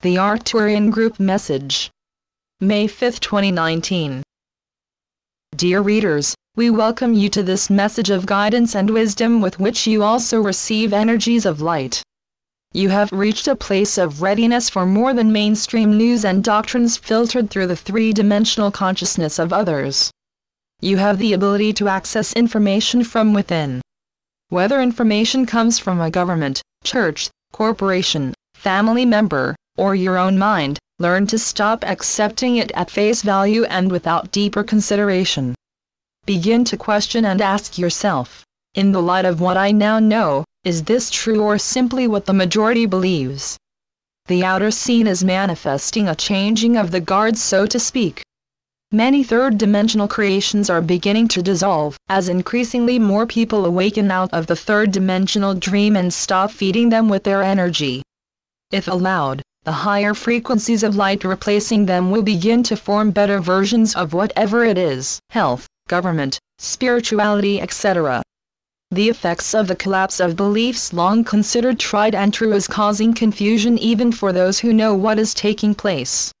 The Arcturian Group Message. May 5, 2019. Dear readers, we welcome you to this message of guidance and wisdom with which you also receive energies of light. You have reached a place of readiness for more than mainstream news and doctrines filtered through the three-dimensional consciousness of others. You have the ability to access information from within. Whether information comes from a government, church, corporation, family member, or your own mind, learn to stop accepting it at face value and without deeper consideration. Begin to question and ask yourself, in the light of what I now know, is this true or simply what the majority believes? The outer scene is manifesting a changing of the guards so to speak. Many third-dimensional creations are beginning to dissolve, as increasingly more people awaken out of the third-dimensional dream and stop feeding them with their energy. If allowed, the higher frequencies of light replacing them will begin to form better versions of whatever it is, health, government, spirituality etc. The effects of the collapse of beliefs long considered tried and true is causing confusion even for those who know what is taking place.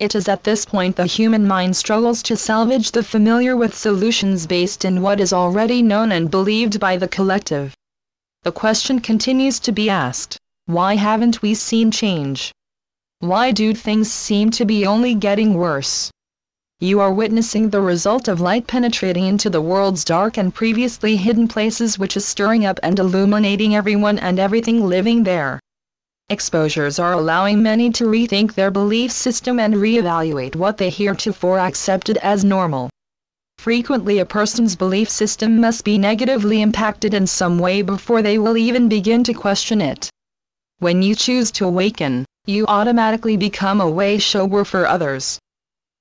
It is at this point the human mind struggles to salvage the familiar with solutions based in what is already known and believed by the collective. The question continues to be asked, why haven't we seen change? Why do things seem to be only getting worse? You are witnessing the result of light penetrating into the world's dark and previously hidden places which is stirring up and illuminating everyone and everything living there. Exposures are allowing many to rethink their belief system and reevaluate what they heretofore accepted as normal. Frequently a person's belief system must be negatively impacted in some way before they will even begin to question it. When you choose to awaken, you automatically become a way shower for others.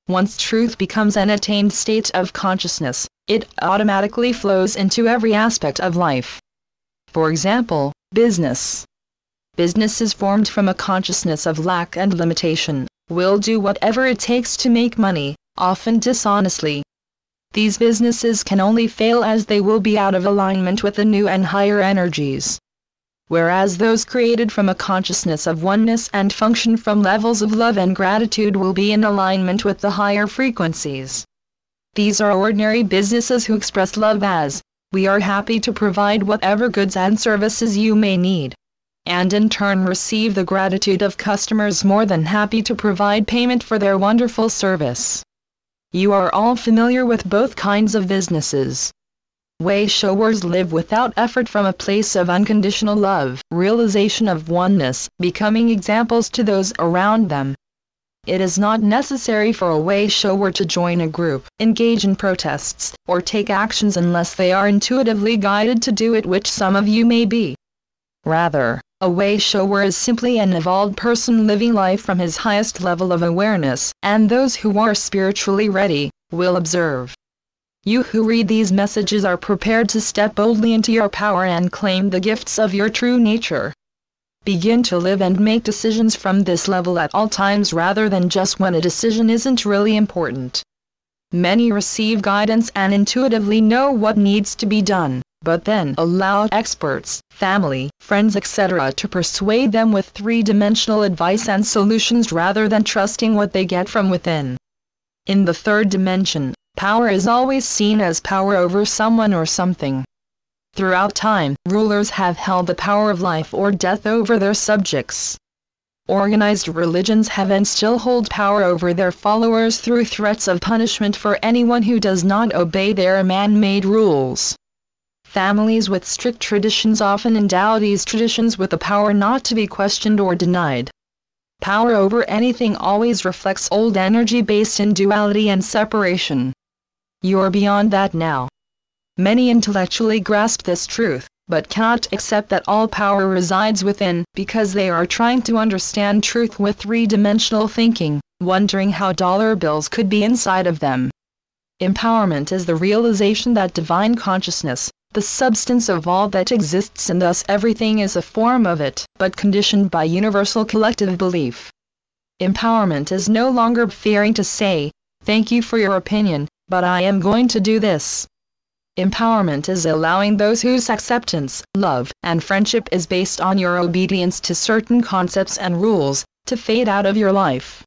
Once truth becomes an attained state of consciousness, it automatically flows into every aspect of life. For example, business. Business is formed from a consciousness of lack and limitation, will do whatever it takes to make money, often dishonestly. These businesses can only fail as they will be out of alignment with the new and higher energies whereas those created from a consciousness of oneness and function from levels of love and gratitude will be in alignment with the higher frequencies. These are ordinary businesses who express love as, we are happy to provide whatever goods and services you may need. And in turn receive the gratitude of customers more than happy to provide payment for their wonderful service. You are all familiar with both kinds of businesses way showers live without effort from a place of unconditional love, realization of oneness, becoming examples to those around them. It is not necessary for a way shower to join a group, engage in protests, or take actions unless they are intuitively guided to do it which some of you may be. Rather, a way shower is simply an evolved person living life from his highest level of awareness, and those who are spiritually ready, will observe. You who read these messages are prepared to step boldly into your power and claim the gifts of your true nature. Begin to live and make decisions from this level at all times rather than just when a decision isn't really important. Many receive guidance and intuitively know what needs to be done, but then allow experts, family, friends etc. to persuade them with three-dimensional advice and solutions rather than trusting what they get from within. In the third dimension, Power is always seen as power over someone or something. Throughout time, rulers have held the power of life or death over their subjects. Organized religions have and still hold power over their followers through threats of punishment for anyone who does not obey their man-made rules. Families with strict traditions often endow these traditions with the power not to be questioned or denied. Power over anything always reflects old energy based in duality and separation. You're beyond that now. Many intellectually grasp this truth, but cannot accept that all power resides within, because they are trying to understand truth with three-dimensional thinking, wondering how dollar bills could be inside of them. Empowerment is the realization that divine consciousness, the substance of all that exists and thus everything is a form of it, but conditioned by universal collective belief. Empowerment is no longer fearing to say, thank you for your opinion, but I am going to do this. Empowerment is allowing those whose acceptance, love, and friendship is based on your obedience to certain concepts and rules, to fade out of your life.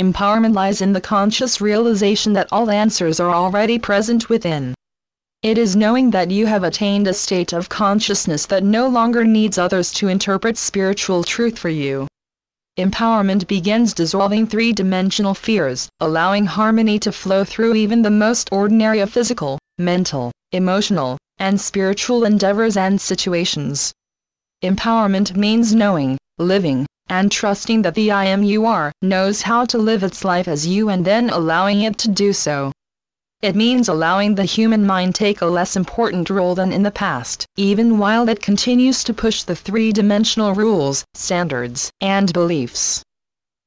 Empowerment lies in the conscious realization that all answers are already present within. It is knowing that you have attained a state of consciousness that no longer needs others to interpret spiritual truth for you. Empowerment begins dissolving three-dimensional fears, allowing harmony to flow through even the most ordinary of physical, mental, emotional, and spiritual endeavors and situations. Empowerment means knowing, living, and trusting that the I am you are knows how to live its life as you and then allowing it to do so. It means allowing the human mind take a less important role than in the past, even while it continues to push the three-dimensional rules, standards, and beliefs.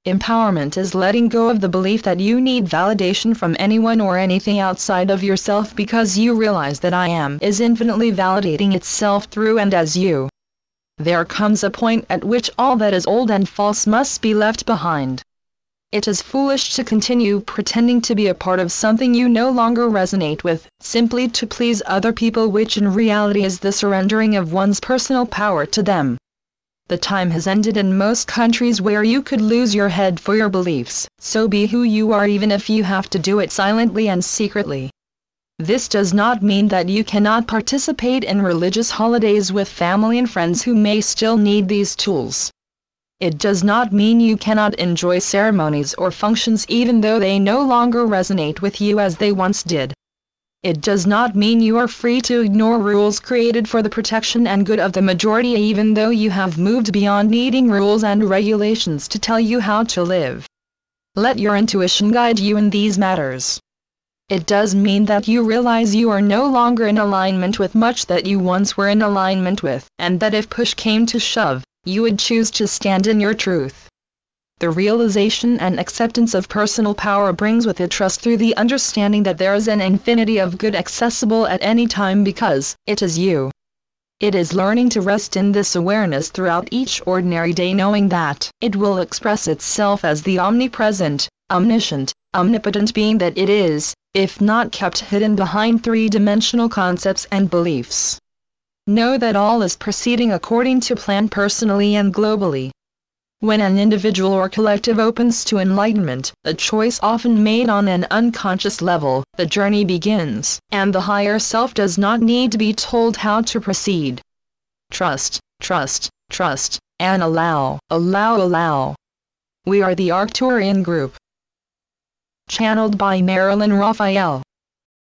Empowerment is letting go of the belief that you need validation from anyone or anything outside of yourself because you realize that I am is infinitely validating itself through and as you. There comes a point at which all that is old and false must be left behind. It is foolish to continue pretending to be a part of something you no longer resonate with, simply to please other people which in reality is the surrendering of one's personal power to them. The time has ended in most countries where you could lose your head for your beliefs, so be who you are even if you have to do it silently and secretly. This does not mean that you cannot participate in religious holidays with family and friends who may still need these tools. It does not mean you cannot enjoy ceremonies or functions even though they no longer resonate with you as they once did. It does not mean you are free to ignore rules created for the protection and good of the majority even though you have moved beyond needing rules and regulations to tell you how to live. Let your intuition guide you in these matters. It does mean that you realize you are no longer in alignment with much that you once were in alignment with, and that if push came to shove, you would choose to stand in your truth. The realization and acceptance of personal power brings with it trust through the understanding that there is an infinity of good accessible at any time because it is you. It is learning to rest in this awareness throughout each ordinary day knowing that it will express itself as the omnipresent, omniscient, omnipotent being that it is, if not kept hidden behind three-dimensional concepts and beliefs. Know that all is proceeding according to plan personally and globally. When an individual or collective opens to enlightenment, a choice often made on an unconscious level, the journey begins, and the higher self does not need to be told how to proceed. Trust, trust, trust, and allow, allow, allow. We are the Arcturian group. Channeled by Marilyn Raffaele.